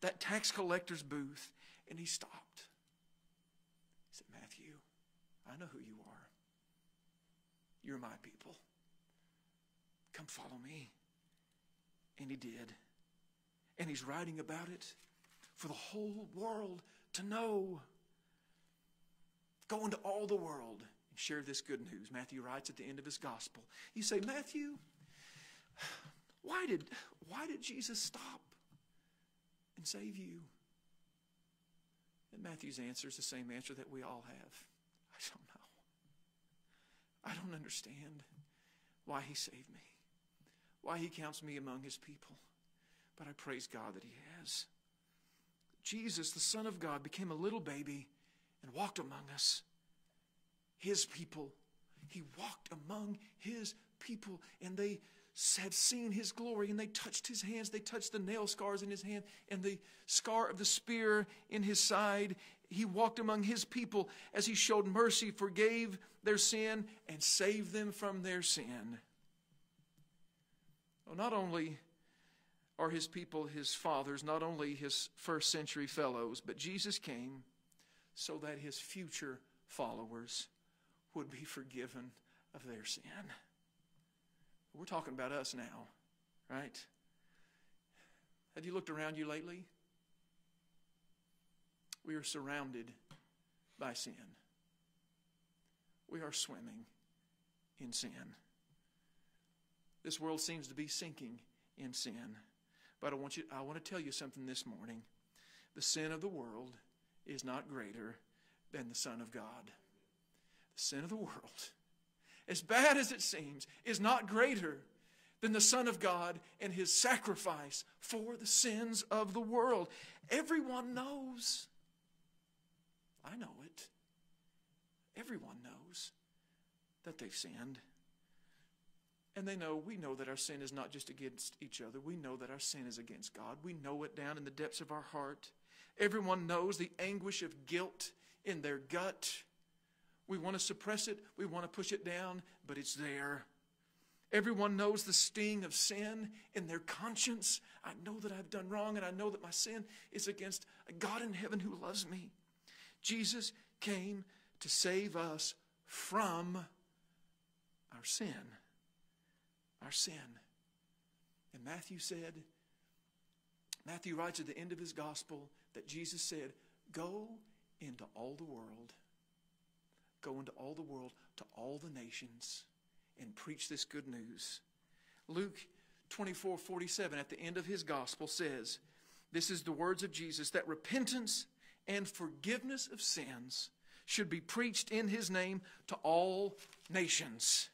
that tax collector's booth and he stopped. He said, Matthew, I know who you are. You're my people. Come follow me. And he did. And he's writing about it for the whole world to know. Go into all the world and share this good news. Matthew writes at the end of his gospel. You say, Matthew, why did, why did Jesus stop and save you? And Matthew's answer is the same answer that we all have. I don't know. I don't understand why he saved me why he counts me among his people. But I praise God that he has. Jesus, the Son of God, became a little baby and walked among us, his people. He walked among his people, and they had seen his glory, and they touched his hands. They touched the nail scars in his hand and the scar of the spear in his side. He walked among his people as he showed mercy, forgave their sin, and saved them from their sin. Well, not only are his people his fathers, not only his first century fellows, but Jesus came so that his future followers would be forgiven of their sin. We're talking about us now, right? Have you looked around you lately? We are surrounded by sin. We are swimming in sin. This world seems to be sinking in sin. But I want you I want to tell you something this morning. The sin of the world is not greater than the Son of God. The sin of the world, as bad as it seems, is not greater than the Son of God and his sacrifice for the sins of the world. Everyone knows. I know it. Everyone knows that they've sinned. And they know, we know that our sin is not just against each other. We know that our sin is against God. We know it down in the depths of our heart. Everyone knows the anguish of guilt in their gut. We want to suppress it, we want to push it down, but it's there. Everyone knows the sting of sin in their conscience. I know that I've done wrong, and I know that my sin is against a God in heaven who loves me. Jesus came to save us from our sin. Our sin. And Matthew said, Matthew writes at the end of his gospel that Jesus said, Go into all the world. Go into all the world to all the nations and preach this good news. Luke 24 47 at the end of his gospel says, This is the words of Jesus that repentance and forgiveness of sins should be preached in his name to all nations.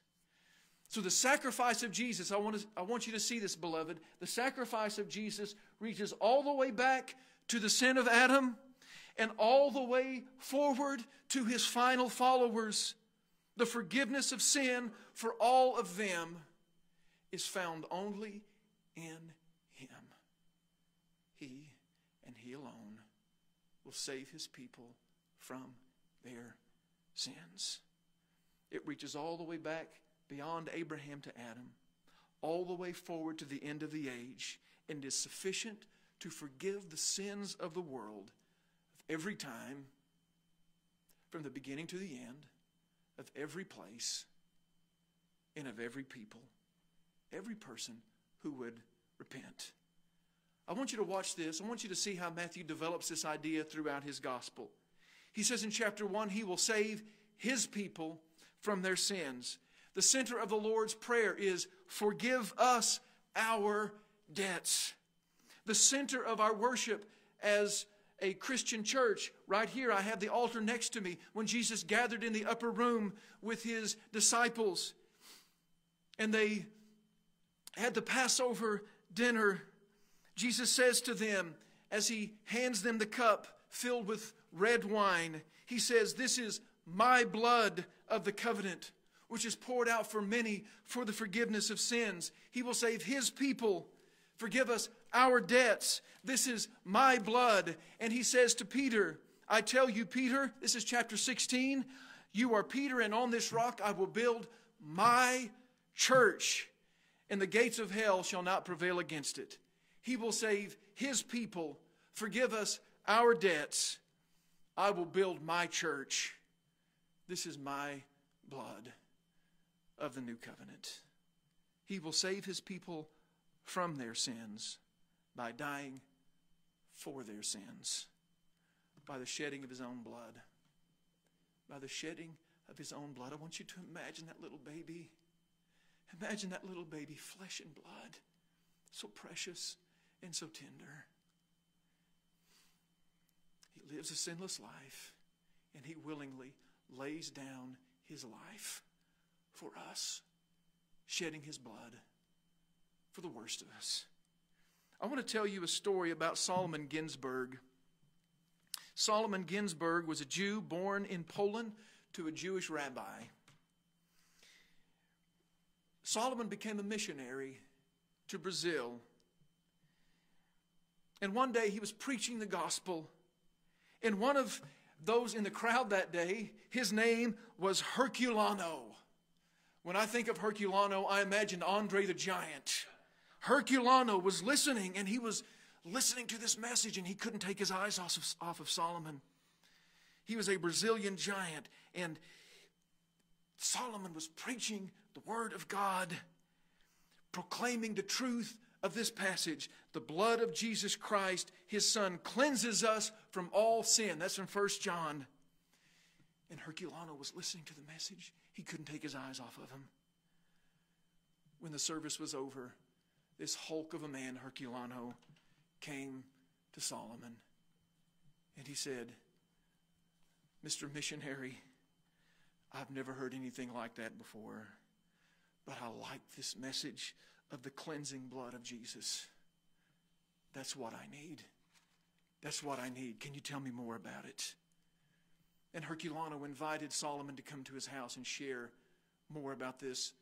So, the sacrifice of Jesus, I want, to, I want you to see this, beloved. The sacrifice of Jesus reaches all the way back to the sin of Adam and all the way forward to his final followers. The forgiveness of sin for all of them is found only in him. He and he alone will save his people from their sins. It reaches all the way back beyond Abraham to Adam, all the way forward to the end of the age, and is sufficient to forgive the sins of the world of every time, from the beginning to the end, of every place, and of every people, every person who would repent. I want you to watch this. I want you to see how Matthew develops this idea throughout his gospel. He says in chapter 1, he will save his people from their sins. The center of the Lord's Prayer is forgive us our debts. The center of our worship as a Christian church, right here, I have the altar next to me, when Jesus gathered in the upper room with his disciples. And they had the Passover dinner, Jesus says to them, as he hands them the cup filled with red wine, he says, This is my blood of the covenant, which is poured out for many for the forgiveness of sins. He will save his people, forgive us our debts. This is my blood. And he says to Peter, I tell you, Peter, this is chapter 16, you are Peter, and on this rock I will build my church, and the gates of hell shall not prevail against it. He will save his people, forgive us our debts. I will build my church. This is my blood of the new covenant. He will save his people from their sins by dying for their sins, by the shedding of his own blood. By the shedding of his own blood. I want you to imagine that little baby Imagine that little baby, flesh and blood, so precious and so tender. He lives a sinless life, and he willingly lays down his life for us, shedding his blood for the worst of us. I want to tell you a story about Solomon Ginsburg. Solomon Ginsburg was a Jew born in Poland to a Jewish rabbi. Solomon became a missionary to Brazil. And one day he was preaching the gospel. And one of those in the crowd that day, his name was Herculano. When I think of Herculano, I imagine Andre the Giant. Herculano was listening, and he was listening to this message, and he couldn't take his eyes off of, off of Solomon. He was a Brazilian giant, and Solomon was preaching the Word of God, proclaiming the truth of this passage. The blood of Jesus Christ, his Son, cleanses us from all sin. That's from 1 John. And Herculano was listening to the message. He couldn't take his eyes off of him. When the service was over, this hulk of a man, Herculano, came to Solomon. And he said, Mr. Missionary, I've never heard anything like that before. But I like this message of the cleansing blood of Jesus. That's what I need. That's what I need. Can you tell me more about it? And Herculano invited Solomon to come to his house and share more about this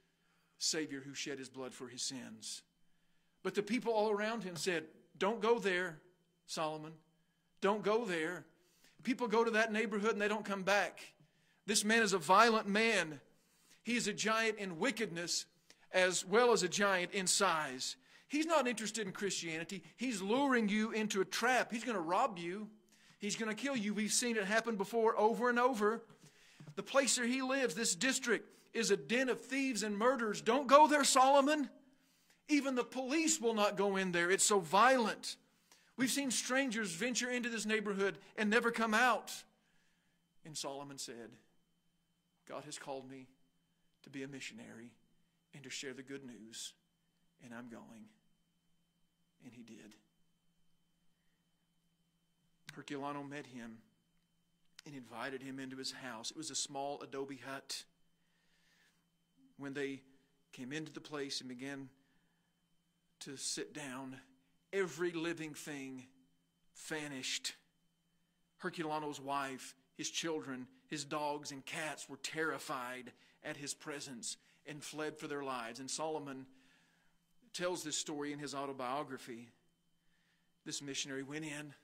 Savior who shed his blood for his sins. But the people all around him said, Don't go there, Solomon. Don't go there. People go to that neighborhood and they don't come back. This man is a violent man. He is a giant in wickedness as well as a giant in size. He's not interested in Christianity. He's luring you into a trap. He's going to rob you. He's going to kill you. We've seen it happen before over and over. The place where he lives, this district, is a den of thieves and murderers. Don't go there, Solomon. Even the police will not go in there. It's so violent. We've seen strangers venture into this neighborhood and never come out. And Solomon said, God has called me to be a missionary and to share the good news, and I'm going. And he did. Herculano met him and invited him into his house. It was a small adobe hut. When they came into the place and began to sit down, every living thing vanished. Herculano's wife, his children, his dogs, and cats were terrified at his presence and fled for their lives. And Solomon tells this story in his autobiography. This missionary went in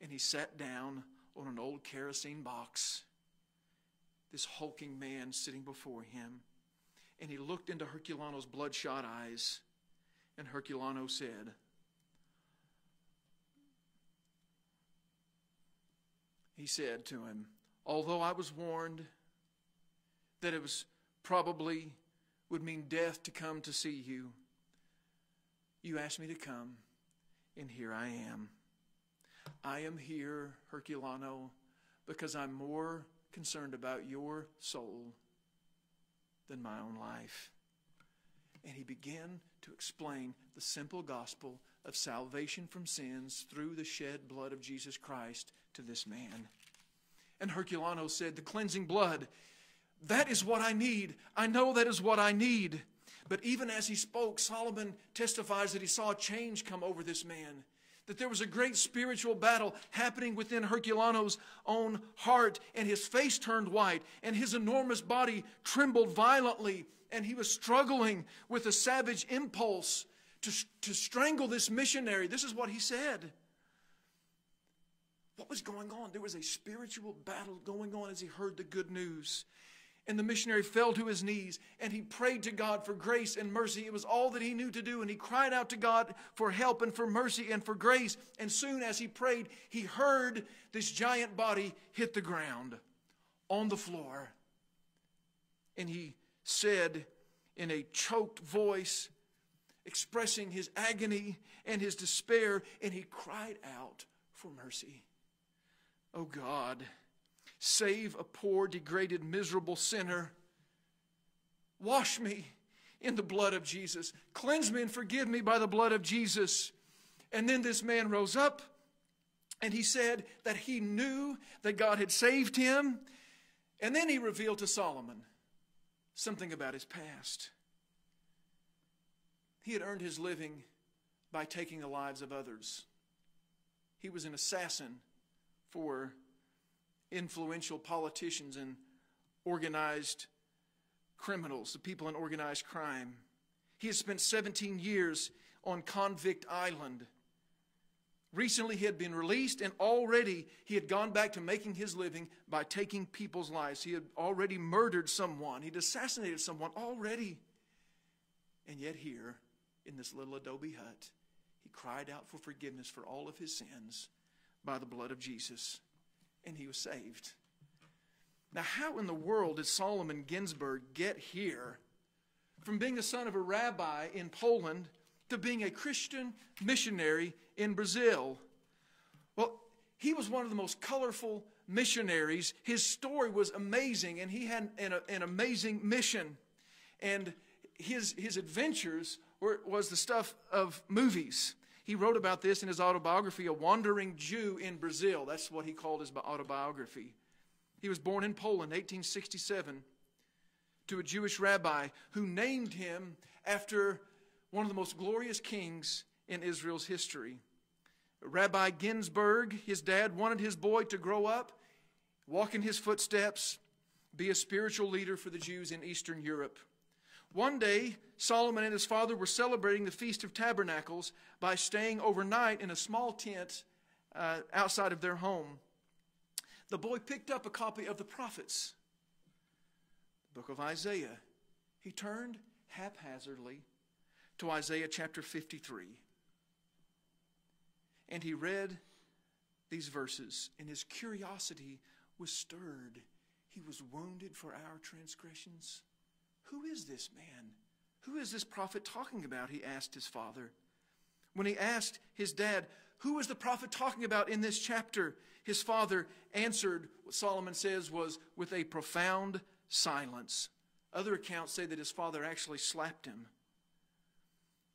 and he sat down on an old kerosene box. This hulking man sitting before him. And he looked into Herculano's bloodshot eyes. And Herculano said, He said to him, Although I was warned that it was probably would mean death to come to see you, you asked me to come, and here I am. I am here, Herculano, because I'm more concerned about your soul than my own life. And he began to explain the simple gospel of salvation from sins through the shed blood of Jesus Christ to this man. And Herculano said, The cleansing blood, that is what I need. I know that is what I need. But even as he spoke, Solomon testifies that he saw a change come over this man that there was a great spiritual battle happening within Herculano's own heart, and his face turned white, and his enormous body trembled violently, and he was struggling with a savage impulse to, to strangle this missionary. This is what he said. What was going on? There was a spiritual battle going on as he heard the good news. And the missionary fell to his knees and he prayed to God for grace and mercy. It was all that he knew to do. And he cried out to God for help and for mercy and for grace. And soon as he prayed, he heard this giant body hit the ground on the floor. And he said in a choked voice, expressing his agony and his despair, and he cried out for mercy. Oh God save a poor, degraded, miserable sinner. Wash me in the blood of Jesus. Cleanse me and forgive me by the blood of Jesus. And then this man rose up and he said that he knew that God had saved him. And then he revealed to Solomon something about his past. He had earned his living by taking the lives of others. He was an assassin for influential politicians and organized criminals, the people in organized crime. He had spent 17 years on Convict Island. Recently, he had been released, and already he had gone back to making his living by taking people's lives. He had already murdered someone, he'd assassinated someone already. And yet, here in this little adobe hut, he cried out for forgiveness for all of his sins by the blood of Jesus and he was saved. Now, how in the world did Solomon Ginsburg get here from being the son of a rabbi in Poland to being a Christian missionary in Brazil? Well, he was one of the most colorful missionaries. His story was amazing, and he had an, an amazing mission. And his, his adventures were, was the stuff of movies. He wrote about this in his autobiography, A Wandering Jew in Brazil. That's what he called his autobiography. He was born in Poland, 1867, to a Jewish rabbi who named him after one of the most glorious kings in Israel's history. Rabbi Ginsburg, his dad, wanted his boy to grow up, walk in his footsteps, be a spiritual leader for the Jews in Eastern Europe. One day, Solomon and his father were celebrating the Feast of Tabernacles by staying overnight in a small tent uh, outside of their home. the boy picked up a copy of the prophets, the book of Isaiah. He turned haphazardly to Isaiah chapter 53. And he read these verses, and his curiosity was stirred. He was wounded for our transgressions. Who is this man? Who is this prophet talking about? He asked his father. When he asked his dad, Who is the prophet talking about in this chapter? His father answered, what Solomon says was, with a profound silence. Other accounts say that his father actually slapped him.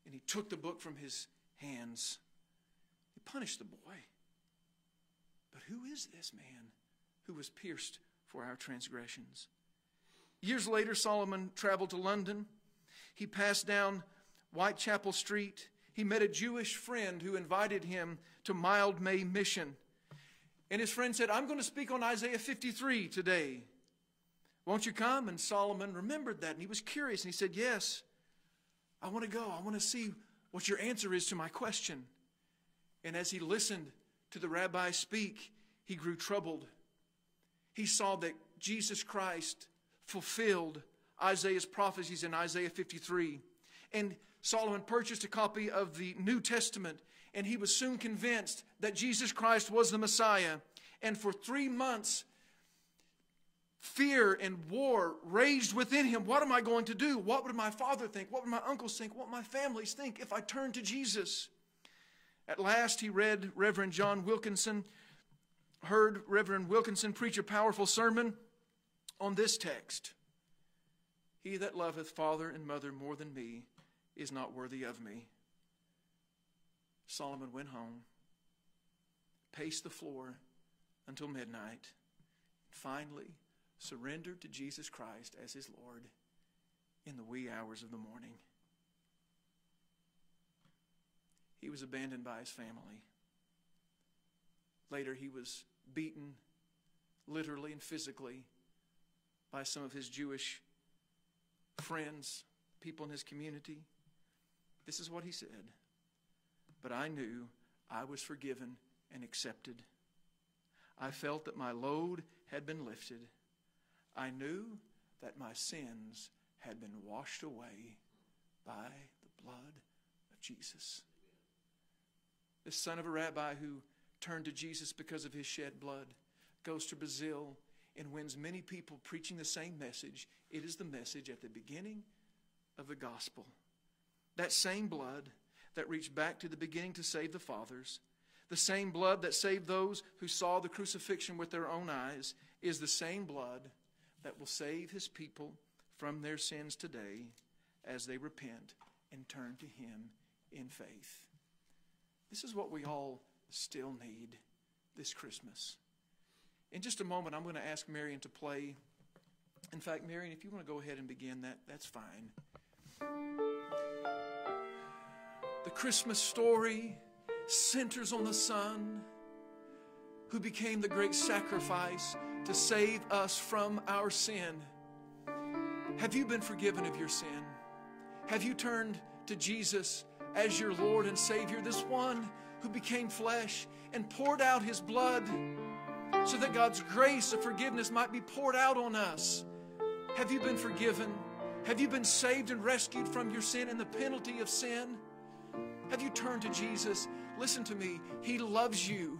And he took the book from his hands. He punished the boy. But who is this man who was pierced for our transgressions? Years later, Solomon traveled to London. He passed down Whitechapel Street. He met a Jewish friend who invited him to Mildmay Mission. And his friend said, I'm going to speak on Isaiah 53 today. Won't you come? And Solomon remembered that and he was curious and he said, Yes, I want to go. I want to see what your answer is to my question. And as he listened to the rabbi speak, he grew troubled. He saw that Jesus Christ fulfilled Isaiah's prophecies in Isaiah 53. And Solomon purchased a copy of the New Testament, and he was soon convinced that Jesus Christ was the Messiah. And for three months, fear and war raged within him. What am I going to do? What would my father think? What would my uncles think? What would my families think if I turned to Jesus? At last, he read Reverend John Wilkinson, heard Reverend Wilkinson preach a powerful sermon on this text He that loveth father and mother more than me is not worthy of me. Solomon went home, paced the floor until midnight, and finally surrendered to Jesus Christ as his Lord in the wee hours of the morning. He was abandoned by his family. Later, he was beaten literally and physically by some of his Jewish friends, people in his community. This is what he said But I knew I was forgiven and accepted. I felt that my load had been lifted. I knew that my sins had been washed away by the blood of Jesus. The son of a rabbi who turned to Jesus because of his shed blood goes to Brazil and wins many people preaching the same message. It is the message at the beginning of the gospel. That same blood that reached back to the beginning to save the fathers, the same blood that saved those who saw the crucifixion with their own eyes, is the same blood that will save his people from their sins today as they repent and turn to him in faith. This is what we all still need this Christmas. In just a moment, I'm going to ask Marion to play. In fact, Marion, if you want to go ahead and begin that, that's fine. The Christmas story centers on the Son who became the great sacrifice to save us from our sin. Have you been forgiven of your sin? Have you turned to Jesus as your Lord and Savior, this one who became flesh and poured out his blood so that God's grace of forgiveness might be poured out on us? Have you been forgiven? Have you been saved and rescued from your sin and the penalty of sin? Have you turned to Jesus? Listen to me, He loves you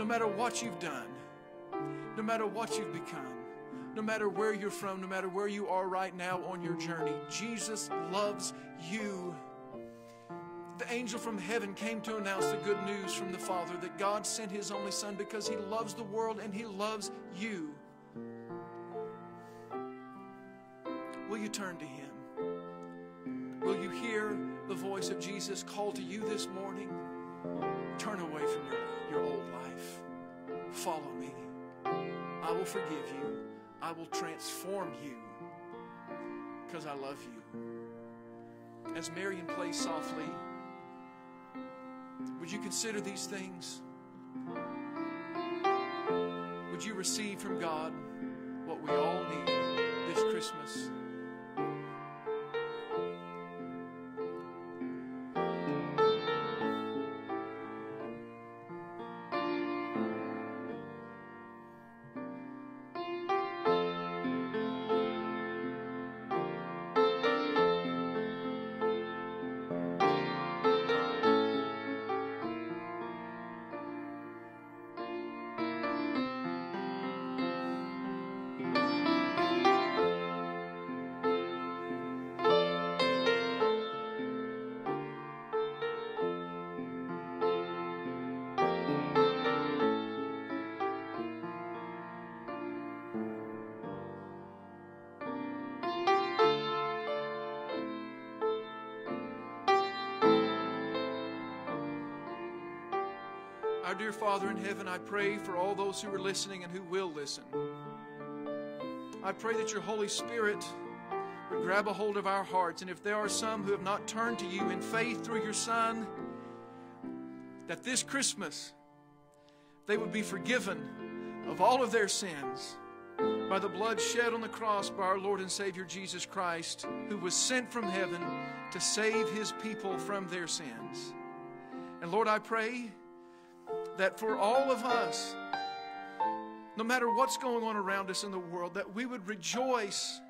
no matter what you've done, no matter what you've become, no matter where you're from, no matter where you are right now on your journey, Jesus loves you. The angel from heaven came to announce the good news from the Father that God sent His only Son because He loves the world and He loves you. Will you turn to Him? Will you hear the voice of Jesus call to you this morning? Turn away from your, your old life. Follow me. I will forgive you. I will transform you because I love you. As Marion plays softly, would you consider these things? Would you receive from God what we all need this Christmas? Our dear Father in heaven, I pray for all those who are listening and who will listen. I pray that your Holy Spirit would grab a hold of our hearts. And if there are some who have not turned to you in faith through your Son, that this Christmas they would be forgiven of all of their sins by the blood shed on the cross by our Lord and Savior Jesus Christ, who was sent from heaven to save his people from their sins. And Lord, I pray that for all of us, no matter what's going on around us in the world, that we would rejoice,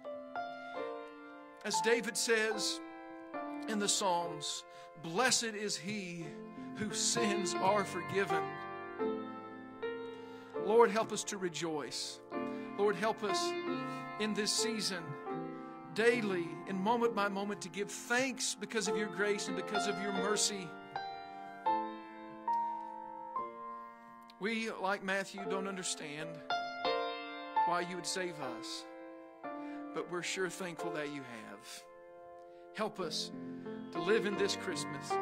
as David says in the Psalms, Blessed is he whose sins are forgiven. Lord, help us to rejoice. Lord, help us in this season, daily and moment by moment, to give thanks because of your grace and because of your mercy. We, like Matthew, don't understand why you would save us, but we're sure thankful that you have. Help us to live in this Christmas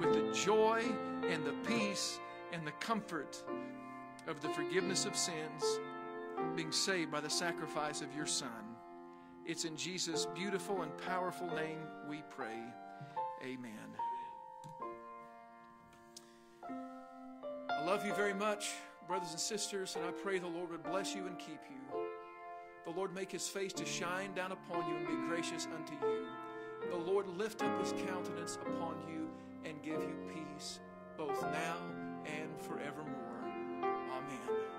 with the joy and the peace and the comfort of the forgiveness of sins, being saved by the sacrifice of your Son. It's in Jesus' beautiful and powerful name we pray. Amen. I love you very much, brothers and sisters, and I pray the Lord would bless you and keep you. The Lord make his face to shine down upon you and be gracious unto you. The Lord lift up his countenance upon you and give you peace, both now and forevermore. Amen.